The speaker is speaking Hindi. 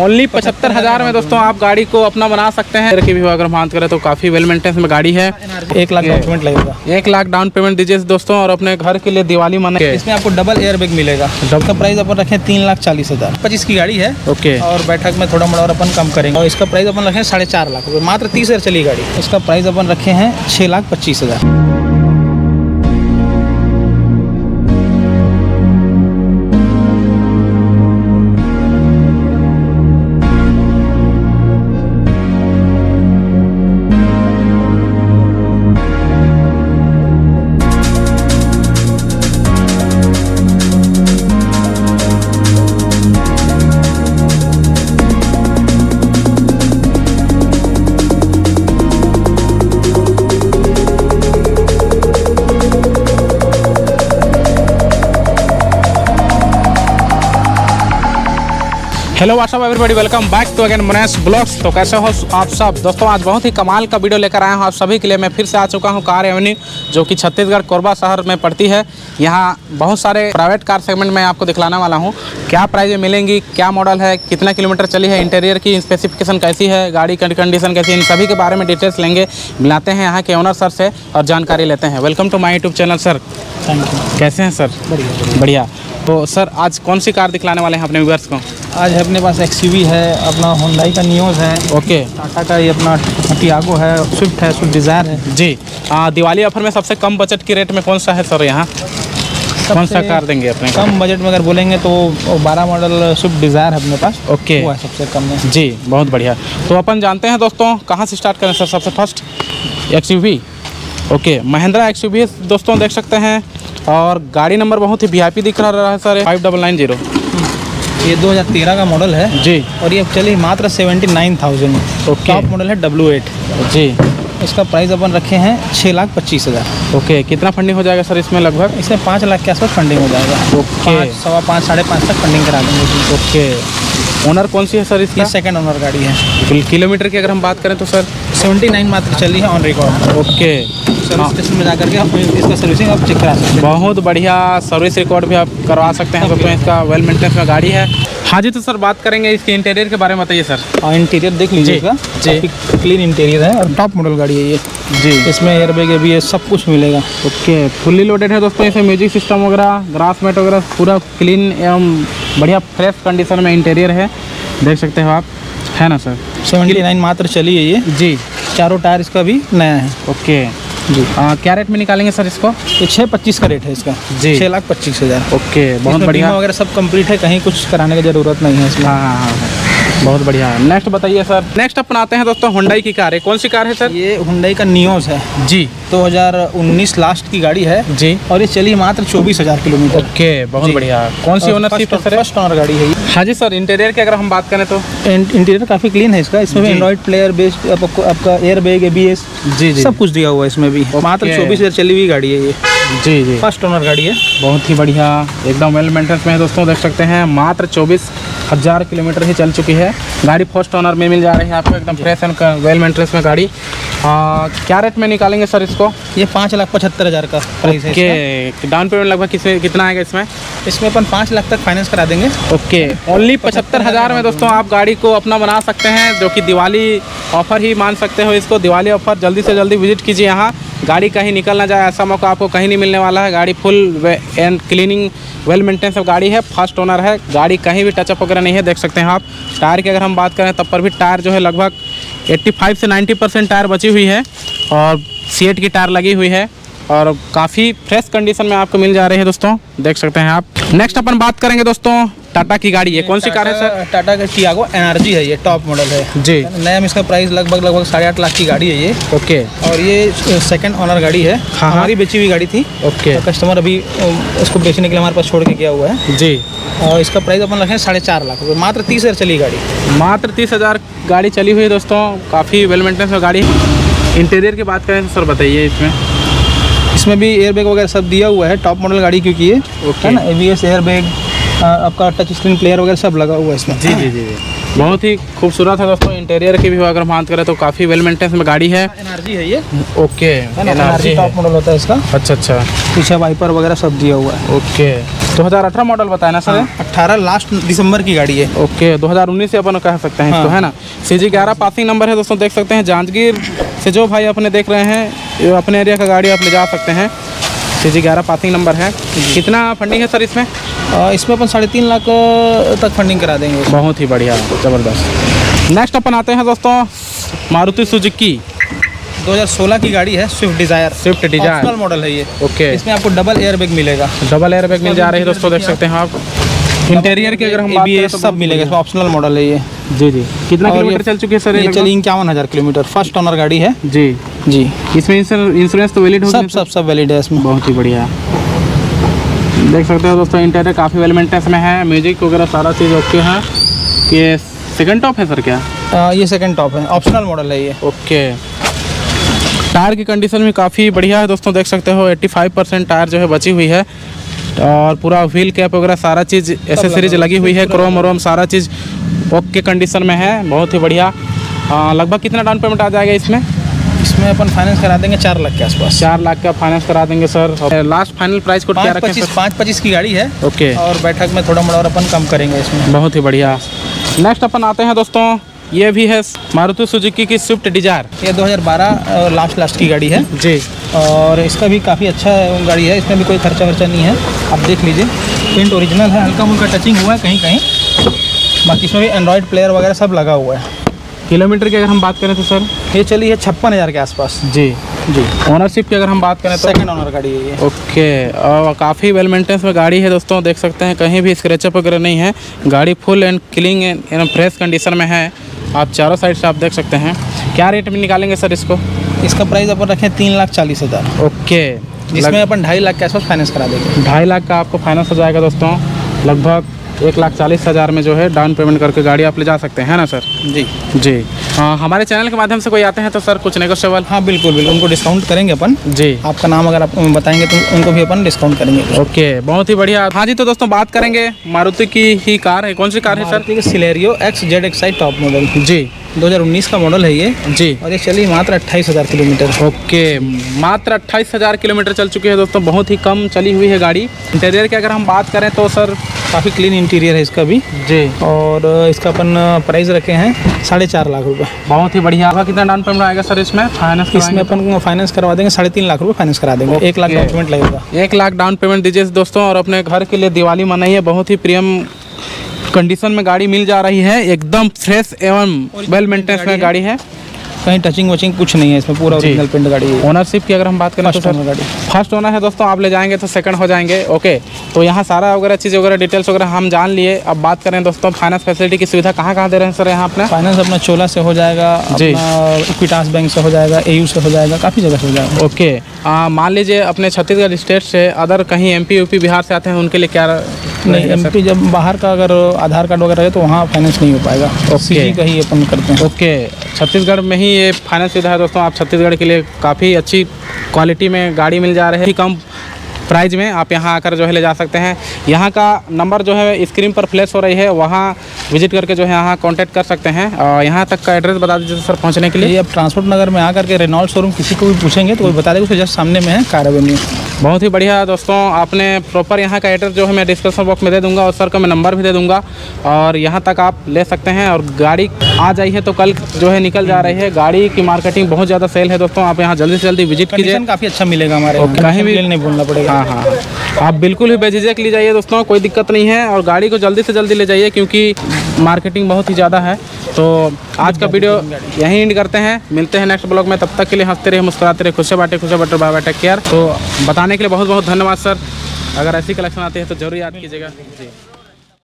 ओनली पचहत्तर हज़ार में दोस्तों आप गाड़ी को अपना बना सकते हैं। की भी अगर हम बात करें तो काफ़ी वेल मेंटेनेंस में गाड़ी है। एक लाख डाउन पेमेंट लगेगा। एक लाख डाउन पेमेंट दीजिए दोस्तों और अपने घर के लिए दिवाली मना इसमें आपको डबल एयर बैग मिलेगा। डबल का प्राइस अपन रखें तीन लाख चालीस हज़ार। पच्चीस की गाड़ी है। ओके और बैठक में थोड़ा मोड़ा और अपन कम करेंगे। और इसका प्राइस अपन रखे साढ़े चार लाख। रुपये मात्र तीस हज़ार चली गाड़ी। इसका प्राइस अपन रखे हैं छः लाख पच्चीस हज़ार। Hello WhatsApp everybody welcome back to again Manesh blogs तो कैसे हो आप सब? दोस्तों आज बहुत ही कमाल का वीडियो लेकर आया हूँ आप सभी के लिए। मैं फिर से आ चुका हूँ कार एवेन्यू जो कि छत्तीसगढ़ कोरबा शहर में पड़ती है। यहाँ बहुत सारे प्राइवेट कार सेगमेंट में आपको दिखलाने वाला हूँ। क्या प्राइजें मिलेंगी? क्या मॉडल है? कितना किलोमीटर चली है? इंटीरियर की स्पेसिफिकेशन कैसी है? गाड़ी की कंडीशन कैसी है? इन सभी के बारे में डिटेल्स लेंगे। मिलाते हैं यहाँ के ओनर सर से और जानकारी लेते हैं। Welcome to my YouTube channel sir thank you कैसे हैं सर बढ़िया बढ़िया। तो सर आज कौन सी कार दिखलाने वाले हैं अपने व्यूअर्स को? आज है अपने पास एक्स है अपना होंडाई का न्यूज़ है ओके टाटा का ये अपना टियागो है स्विफ्ट है स्विफ्ट डिज़ायर है। जी। आ, दिवाली ऑफ़र में सबसे कम बजट के रेट में कौन सा है सर यहाँ? कौन सा कार देंगे अपने कम बजट में अगर बोलेंगे तो बारह मॉडल स्विफ्ट डिज़ायर है अपने पास। ओके वो है सबसे कम में। जी बहुत बढ़िया। तो अपन जानते हैं दोस्तों कहाँ से स्टार्ट करें सर सबसे first X okay Mahindra X दोस्तों देख सकते हैं। और गाड़ी नंबर बहुत ही वी दिख रहा है sir five double nine zero ये 2013 का मॉडल है जी। और ये चली मात्र seventy nine thousand okay. Top model है डब्ल्यू एट जी। इसका प्राइस अपन रखे हैं छः लाख पच्चीस हज़ार। ओके कितना फंडिंग हो जाएगा सर इसमें लगभग? इसमें पाँच लाख के आसपास फंडिंग हो जाएगा। ओके। सवा पाँच साढ़े पाँच तक फंडिंग करा देंगे। ओके ओनर कौन सी है सर इसकी? सेकंड ओनर गाड़ी है। किल- किलोमीटर की अगर हम बात करें तो सर? सेवेंटी नाइन मात्र चली है ऑन रिकॉर्ड ओके। स्टेशन में जाकर के आप इसका सर्विसिंग आप चेक करा सकते हैं। बहुत बढ़िया सर्विस रिकॉर्ड भी आप करवा सकते हैं। दोस्तों इसका वेल मेंटेनेंस में गाड़ी है। हाँ जी तो सर बात करेंगे इसके इंटीरियर के बारे में बताइए सर। और इंटीरियर देख लीजिए जी, इसका। जी। क्लीन इंटीरियर है और टॉप मॉडल गाड़ी है ये। जी। इसमें एयर बैग भी है सब कुछ मिलेगा। ओके फुल्ली लोडेड है दोस्तों इसमें म्यूज़िक सिस्टम वगैरह ग्रास मैट वगैरह पूरा क्लीन एवं बढ़िया फ्रेश कंडीशन में इंटीरियर है। देख सकते हो आप। है ना सर सेवेंटी नाइन मात्र चली है ये। जी। चारों टायर इसका भी नया है। ओके। जी। आ, क्या रेट में निकालेंगे सर इसको? ये छः पच्चीस का रेट है इसका। जी। छः लाख पच्चीस हज़ार। ओके बहुत बढ़िया। वगैरह सब कंप्लीट है कहीं कुछ कराने की ज़रूरत नहीं है इसमें। हाँ हाँ हाँ हाँ। बहुत बढ़िया। नेक्स्ट बताइए सर नेक्स्ट अपन आते हैं दोस्तों हुंडई की कार। है कौन सी कार है सर ये हुंडई का नियोज है। जी। 2019 लास्ट की गाड़ी है। जी। और ये चली मात्र चौबीस हज़ार किलोमीटर। ओके बहुत बढ़िया। कौन सी ओनरशिप है सर फ़र्स्ट ओनर गाड़ी है हाँ जी सर इंटीरियर की अगर हम बात करें तो। इंटीरियर काफ़ी क्लीन है इसका। इसमें एंड्रॉइड प्लेयर बेस्ड आपका air bag A S G जी। सब कुछ दिया हुआ है इसमें भी। मात्र चौबीस हज़ार चली हुई गाड़ी है ये। जी जी। फ़र्स्ट ओनर गाड़ी है। बहुत ही बढ़िया। एकदम वेल मेंटेनेंस में है दोस्तों देख सकते हैं। मात्र चौबीस हज़ार किलोमीटर ही चल चुकी है। गाड़ी फ़र्स्ट ऑनर में मिल जा रही है आपको एकदम फ्रेश एंड वेल मेंटेनेंस में गाड़ी। आ, क्या रेट में निकालेंगे सर इसको? ये पाँच लाख पचहत्तर हज़ार का प्राइस है ओके डाउन पेमेंट लगभग किस कितना आएगा इसमें? इसमें अपन पाँच लाख तक फाइनेंस करा देंगे। ओके ओनली पचहत्तर हज़ार में दोस्तों आप गाड़ी को अपना बना सकते हैं जो कि दिवाली ऑफ़र ही मान सकते हो इसको। दिवाली ऑफ़र जल्दी से जल्दी विज़िट कीजिए यहाँ। गाड़ी कहीं निकल ना जाए ऐसा मौका आपको कहीं नहीं मिलने वाला है। गाड़ी full and cleaning well maintain सब गाड़ी है फास्ट ओनर है, गाड़ी कहीं भी टचअप वगैरह नहीं है, देख सकते हैं आप। टायर की अगर हम बात करें, तब पर भी टायर जो है लगभग 85 से 90 परसेंट टायर बची हुई है और सी की टायर लगी हुई है और काफ़ी फ्रेश कंडीशन में आपको मिल जा रही है दोस्तों, देख सकते हैं आप। नेक्स्ट अपन बात करेंगे दोस्तों टाटा की गाड़ी है? कौन सी कार है सर? टाटा का टियागो एनर्जी है ये टॉप मॉडल है। जी। नया में इसका प्राइस लगभग लगभग साढ़े आठ लाख की गाड़ी है ये। ओके। और ये सेकंड ओनर गाड़ी है। हाँ। हमारी बेची हुई गाड़ी थी। ओके। कस्टमर अभी इसको बेचने के लिए हमारे पास छोड़ के गया हुआ है। जी। और इसका प्राइस अपन रखे हैं साढ़े चार लाख रुपये मात्र तीस हज़ार चली गाड़ी। मात्र तीस हज़ार गाड़ी चली हुई है दोस्तों। काफ़ी वेल मेंटेनेंस में गाड़ी। इंटीरियर की बात करें तो सर बताइए इसमें। इसमें भी एयर बैग वगैरह सब दिया हुआ है टॉप मॉडल गाड़ी क्योंकि ये ओके। है ना? A B S air bag आपका टच स्क्रीन प्लेयर वगैरह सब लगा हुआ है इसमें। जी जी जी जी। बहुत ही खूबसूरत है दोस्तों इंटीरियर की भी अगर बात करें तो काफ़ी वेल मेंटेनेंस में गाड़ी है। एनर्जी है ये। ओके एनर्जी टॉप मॉडल होता है इसका। अच्छा अच्छा। पीछे वाइपर वगैरह सब दिया हुआ है। ओके 2018 मॉडल बताया ना सर? 2018 लास्ट दिसंबर की गाड़ी है। ओके 2019 से अपन कह सकते हैं इसको हाँ। है ना? सी जी ग्यारह पासिंग नंबर है दोस्तों देख सकते हैं जांजगीर से जो भाई अपने देख रहे हैं अपने एरिया का गाड़ी आप ले जा सकते हैं। सी जी ग्यारह पासिंग नंबर है। कितना फंडिंग है सर इसमें? अ, इसमें अपन साढ़े तीन लाख तक फंडिंग करा देंगे। बहुत ही बढ़िया ज़बरदस्त। नेक्स्ट अपन आते हैं दोस्तों मारुति सुजुकी। 2016 की गाड़ी है Swift Dzire Swift Dzire model है ये। ओके इसमें आपको डबल एयर बैग मिलेगा। डबल एयर बैग मिल जा रही है दोस्तों देख सकते हैं आप। इंटीरियर के अगर हम बात करें तो सब मिलेगा इसमें ऑप्शनल मॉडल है ये। जी जी। कितना किलोमीटर चल चुकी है सर ये? चली इक्यावन हज़ार किलोमीटर। फ़र्स्ट ऑनर गाड़ी है। जी। जी। इसमें इंश्योरेंस तो वैलिड होगी सब सब सब वैलिड है इसमें। बहुत ही बढ़िया। देख सकते हो दोस्तों इंटीरियर काफ़ी वेल मेंटेनेंस में है। म्यूज़िक वगैरह सारा चीज़ ओके है। ये सेकंड टॉप है सर क्या? अ, ये सेकंड टॉप है। ऑप्शनल मॉडल है ये। ओके टायर की कंडीशन भी काफ़ी बढ़िया है दोस्तों देख सकते हो। 85 परसेंट टायर जो है बची हुई है। और पूरा व्हील कैप वगैरह सारा चीज़ एसेसरीज लगी हुई है। क्रोम वरोम सारा चीज़ ओके कंडीशन में है। बहुत ही बढ़िया। लगभग कितना डाउन पेमेंट आ जाएगा इसमें? इसमें अपन फाइनेंस करा देंगे चार लाख के आसपास। चार लाख का फाइनेंस करा देंगे सर लास्ट फाइनल प्राइस को क्या पाँच पच्चीस पाँच पच्चीस की गाड़ी है। ओके और बैठक में थोड़ा मोड़ा और अपन कम करेंगे इसमें। बहुत ही बढ़िया। नेक्स्ट अपन आते हैं दोस्तों। ये भी है मारुति सुजुकी की स्विफ्ट डिज़ायर ये 2012 लास्ट लास्ट की गाड़ी है। जी। और इसका भी काफ़ी अच्छा गाड़ी है। इसमें भी कोई खर्चा वर्चा नहीं है। आप देख लीजिए। पेंट ओरिजिनल है। हल्का फुल्का टचिंग हुआ है कहीं कहीं बाकी इसमें भी एंड्रॉयड प्लेयर वगैरह सब लगा हुआ है। किलोमीटर की अगर हम बात करें तो सर? ये चली है छप्पन हज़ार के आसपास। जी जी। ओनरशिप की अगर हम बात करें तो? सेकंड ओनर गाड़ी है ये। ओके और काफ़ी वेल मेंटेनेंस में गाड़ी है दोस्तों देख सकते हैं कहीं भी स्क्रैचअप वगैरह नहीं है। गाड़ी full and clean and fresh condition में है। आप चारों साइड से आप देख सकते हैं। क्या रेट में निकालेंगे सर इसको? इसका प्राइस अपन रखें तीन लाख चालीस हज़ार। ओके। जिसमें अपन ढाई लाख के आसपास फाइनेंस करा देंगे। ढाई लाख का आपको फाइनेंस हो जाएगा दोस्तों। लगभग एक लाख चालीस हज़ार में जो है डाउन पेमेंट करके गाड़ी आप ले जा सकते हैं ना सर? जी। जी। हाँ हमारे चैनल के माध्यम से कोई आते हैं तो सर कुछ नेगोशियबल हाँ बिल्कुल बिल्कुल उनको डिस्काउंट करेंगे अपन। जी। आपका नाम अगर आप बताएँगे तो उनको भी अपन डिस्काउंट करेंगे। ओके बहुत ही बढ़िया। हाँ जी तो दोस्तों बात करेंगे। मारुति की ही कार है कौन सी कार है sir? Celerio X Z X I top model जी। 2019 का मॉडल है ये। जी। और ये चली मात्र अट्ठाईस हज़ार किलोमीटर। ओके मात्र अट्ठाईस हज़ार किलोमीटर चल चुकी है दोस्तों। बहुत ही कम चली हुई है गाड़ी। इंटीरियर की अगर हम बात करें तो सर काफ़ी क्लीन इंटीरियर है इसका भी। जी। और इसका अपन प्राइस रखे हैं साढ़े चार लाख रुपए। बहुत ही बढ़िया। आपका कितना डाउन पेमेंट आएगा सर इसमें? फाइनेंस इसमें अपन फाइनेंस करवा देंगे साढ़े तीन लाख रुपए फाइनेंस करा देंगे। एक लाख डाउन पेमेंट लगेगा। एक लाख डाउन पेमेंट दीजिए दोस्तों और अपने घर के लिए दिवाली मनाइए। बहुत ही प्रियम कंडीशन में गाड़ी मिल जा रही है। एकदम फ्रेश एवं वेल मेंटेनेंस में गाड़ी है। कहीं टचिंग वचिंग कुछ नहीं है इसमें पूरा। ओरिजिनल पेंट गाड़ी है। ओनरशिप की अगर हम बात करें तो फ़र्स्ट सर ओनर गाड़ी। फ़र्स्ट ओनर है दोस्तों आप ले जाएँगे तो सेकंड हो जाएँगे ओके तो यहाँ सारा वगैरह चीज़ वगैरह डिटेल्स वगैरह हम जान लिए। अब बात करें दोस्तों फाइनेंस फैसिलिटी की सुविधा कहाँ कहाँ दे रहे हैं सर यहाँ अपने? फाइनेंस अपना चोला से हो जाएगा जी। इक्विटास बैंक से हो जाएगा एयू से हो जाएगा काफ़ी जगह से हो जाएगा। ओके मान लीजिए अपने छत्तीसगढ़ स्टेट से अदर कहीं एमपी यूपी बिहार से आते हैं उनके लिए क्या नहीं रहेगा सर? एम जब बाहर का अगर आधार कार्ड वगैरह है तो वहाँ फाइनेंस नहीं हो पाएगा। Okay. सी का ही अपन करते हैं। ओके छत्तीसगढ़ में ही ये फाइनेंस सुविधा है दोस्तों आप छत्तीसगढ़ के लिए काफ़ी अच्छी क्वालिटी में गाड़ी मिल जा रही है। कम प्राइस में आप यहाँ आकर जो है ले जा सकते हैं। यहाँ का नंबर जो है स्क्रीन पर फ्लैश हो रही है वहाँ विज़िट करके जो है यहाँ कांटेक्ट कर सकते हैं। और यहाँ तक का एड्रेस बता दीजिए सर पहुँचने के लिए। ये अब ट्रांसपोर्ट नगर में आकर के रेनॉल्ड शोरूम किसी को भी पूछेंगे तो वो बता देगा उसके जस्ट सामने में है कार एवेन्यू बहुत ही बढ़िया दोस्तों, आपने प्रॉपर यहाँ का एड्रेस जो है मैं डिस्क्रिप्शन बॉक्स में दे दूँगा और सर का मैं नंबर भी दे दूँगा और यहाँ तक आप ले सकते हैं और गाड़ी आ है तो कल जो है निकल जा रही है। गाड़ी की मार्केटिंग बहुत ज़्यादा सेल है दोस्तों आप यहाँ जल्दी से जल्दी विज़िट कीजिए। काफ़ी अच्छा मिलेगा हमारे। कहीं भी- नहीं बोलना पड़ेगा। हाँ हाँ हाँ। आप बिल्कुल भी बेझिझक ले जाइए दोस्तों कोई दिक्कत नहीं है। और गाड़ी को जल्दी से जल्दी ले जाइए क्योंकि मार्केटिंग बहुत ही ज़्यादा है। तो आज का वीडियो यहीं एंड करते हैं। मिलते हैं नेक्स्ट ब्लॉग में। तब तक के लिए हँसते रहे मुस्कुराते रहे खुशे बाटे खुशे बटे बाय टेक केयर तो बताने के लिए बहुत बहुत धन्यवाद सर अगर ऐसी कलेक्शन आती है तो ज़रूर याद कीजिएगा। जी।